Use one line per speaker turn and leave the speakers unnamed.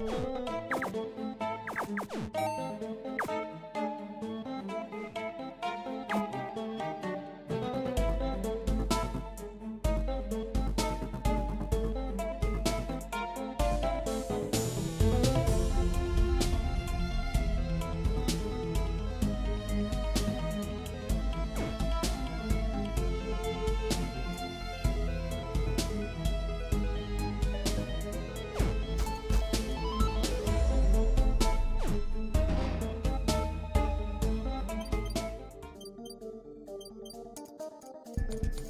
you Thank you.